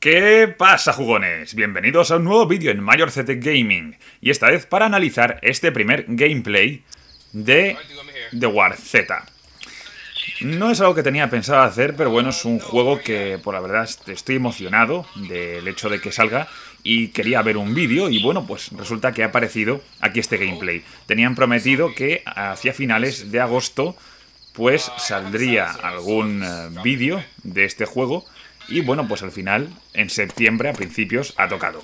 ¿Qué pasa jugones? Bienvenidos a un nuevo vídeo en Mayor CT Gaming y esta vez para analizar este primer gameplay de The War Z. No es algo que tenía pensado hacer, pero bueno, es un juego que por la verdad estoy emocionado del hecho de que salga y quería ver un vídeo y bueno, pues resulta que ha aparecido aquí este gameplay. Tenían prometido que hacia finales de agosto pues saldría algún eh, vídeo de este juego y bueno, pues al final, en septiembre a principios, ha tocado.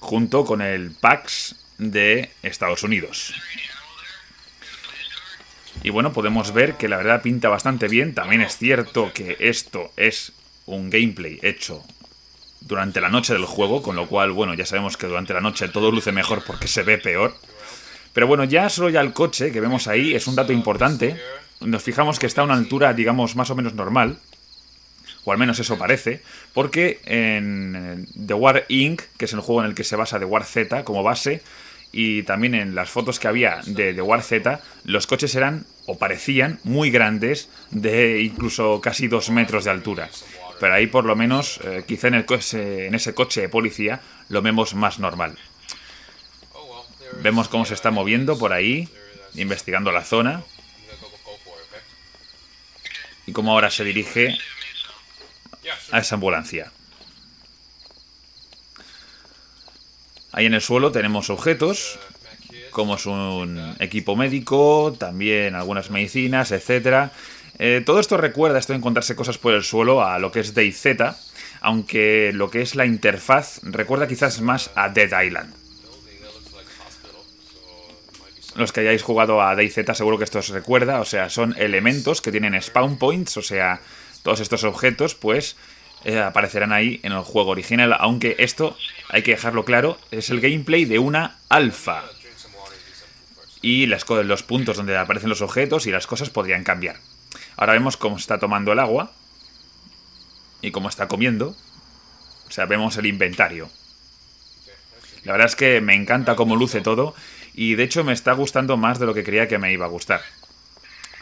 Junto con el PAX de Estados Unidos. Y bueno, podemos ver que la verdad pinta bastante bien. También es cierto que esto es un gameplay hecho durante la noche del juego, con lo cual, bueno, ya sabemos que durante la noche todo luce mejor porque se ve peor. Pero bueno, ya solo ya el coche que vemos ahí es un dato importante. Nos fijamos que está a una altura, digamos, más o menos normal o al menos eso parece, porque en The War Inc., que es el juego en el que se basa The War Z como base, y también en las fotos que había de The War Z, los coches eran o parecían muy grandes, de incluso casi dos metros de altura. Pero ahí por lo menos, eh, quizá en, el en ese coche de policía, lo vemos más normal. Vemos cómo se está moviendo por ahí, investigando la zona. Y cómo ahora se dirige a esa ambulancia. Ahí en el suelo tenemos objetos, como es un equipo médico, también algunas medicinas, etc. Eh, todo esto recuerda, esto de encontrarse cosas por el suelo, a lo que es DayZ, aunque lo que es la interfaz recuerda quizás más a Dead Island. Los que hayáis jugado a DayZ seguro que esto os recuerda, o sea, son elementos que tienen spawn points, o sea, todos estos objetos, pues eh, aparecerán ahí en el juego original, aunque esto, hay que dejarlo claro, es el gameplay de una alfa. Y las, los puntos donde aparecen los objetos y las cosas podrían cambiar. Ahora vemos cómo está tomando el agua y cómo está comiendo. O sea, vemos el inventario. La verdad es que me encanta cómo luce todo y de hecho me está gustando más de lo que creía que me iba a gustar.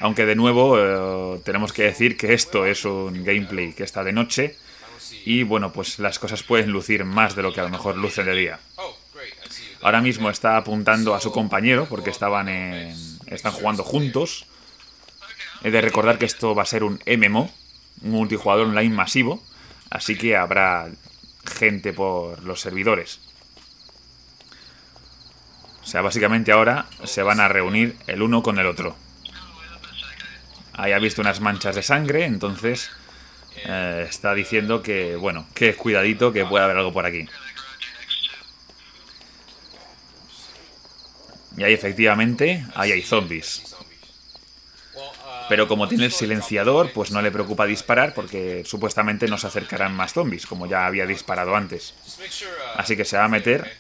Aunque de nuevo eh, tenemos que decir que esto es un gameplay que está de noche y bueno, pues las cosas pueden lucir más de lo que a lo mejor luce de día. Ahora mismo está apuntando a su compañero porque estaban en, están jugando juntos. He de recordar que esto va a ser un MMO, un multijugador online masivo, así que habrá gente por los servidores. O sea, básicamente ahora se van a reunir el uno con el otro. Ahí ha visto unas manchas de sangre, entonces eh, está diciendo que, bueno, que cuidadito, que puede haber algo por aquí. Y ahí efectivamente, ahí hay zombies. Pero como tiene el silenciador, pues no le preocupa disparar porque supuestamente no se acercarán más zombies, como ya había disparado antes. Así que se va a meter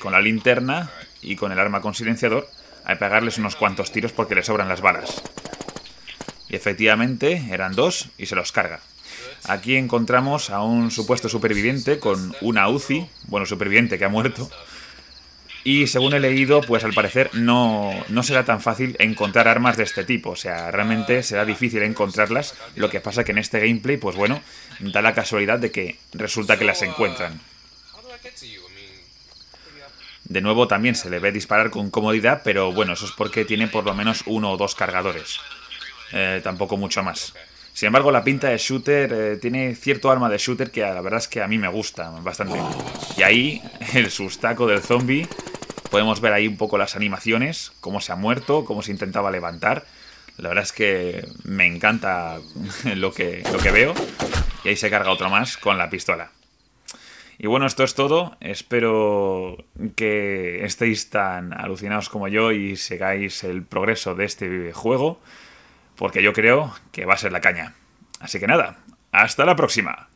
con la linterna y con el arma con silenciador a pegarles unos cuantos tiros porque le sobran las balas. Y efectivamente eran dos y se los carga. Aquí encontramos a un supuesto superviviente con una UCI, bueno, superviviente que ha muerto. Y según he leído, pues al parecer no, no será tan fácil encontrar armas de este tipo. O sea, realmente será difícil encontrarlas. Lo que pasa que en este gameplay, pues bueno, da la casualidad de que resulta que las encuentran. De nuevo también se le ve disparar con comodidad, pero bueno, eso es porque tiene por lo menos uno o dos cargadores. Eh, tampoco mucho más. Sin embargo, la pinta de shooter eh, tiene cierto arma de shooter que la verdad es que a mí me gusta bastante. Y ahí, el sustaco del zombie, podemos ver ahí un poco las animaciones, cómo se ha muerto, cómo se intentaba levantar. La verdad es que me encanta lo que, lo que veo. Y ahí se carga otro más con la pistola. Y bueno, esto es todo. Espero que estéis tan alucinados como yo y sigáis el progreso de este juego porque yo creo que va a ser la caña. Así que nada, hasta la próxima.